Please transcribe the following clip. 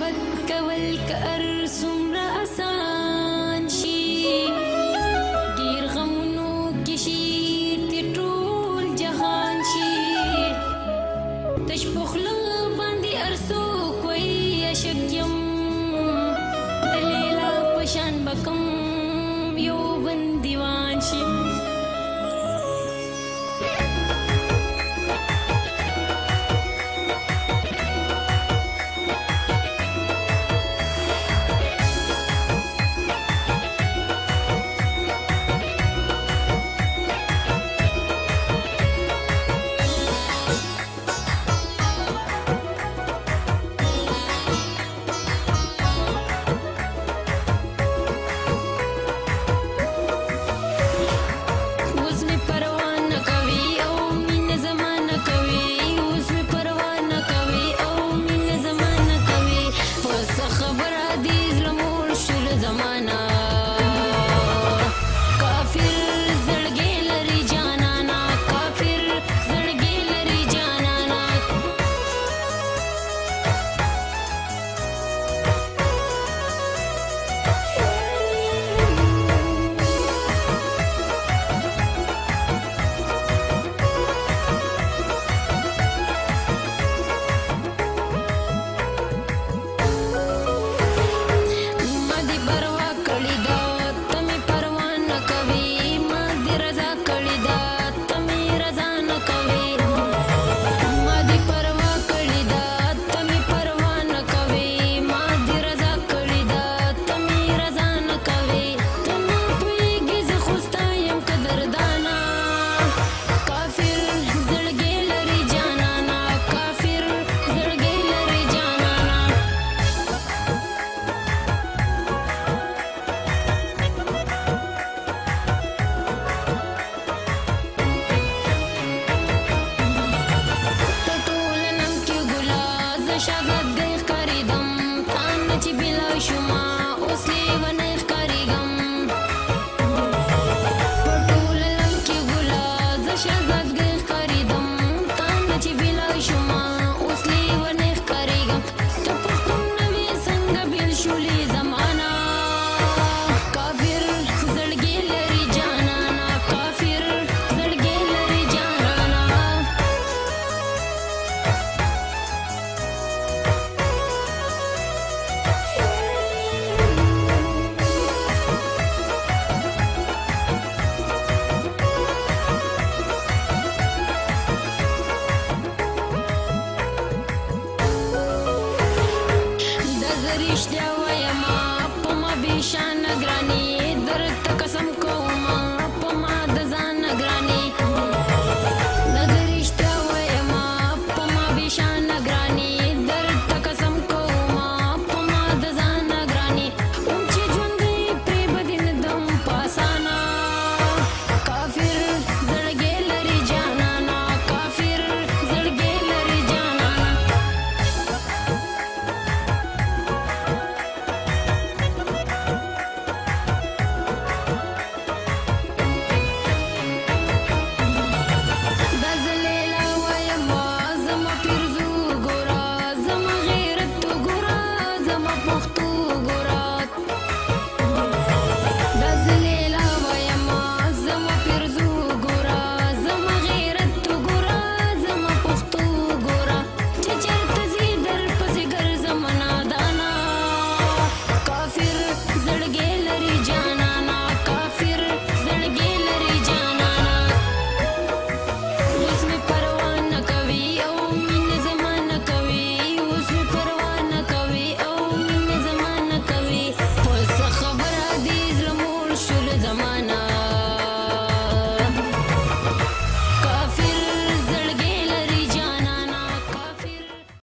بك والكأر سمر number one. Köşe ve Ждем. zamana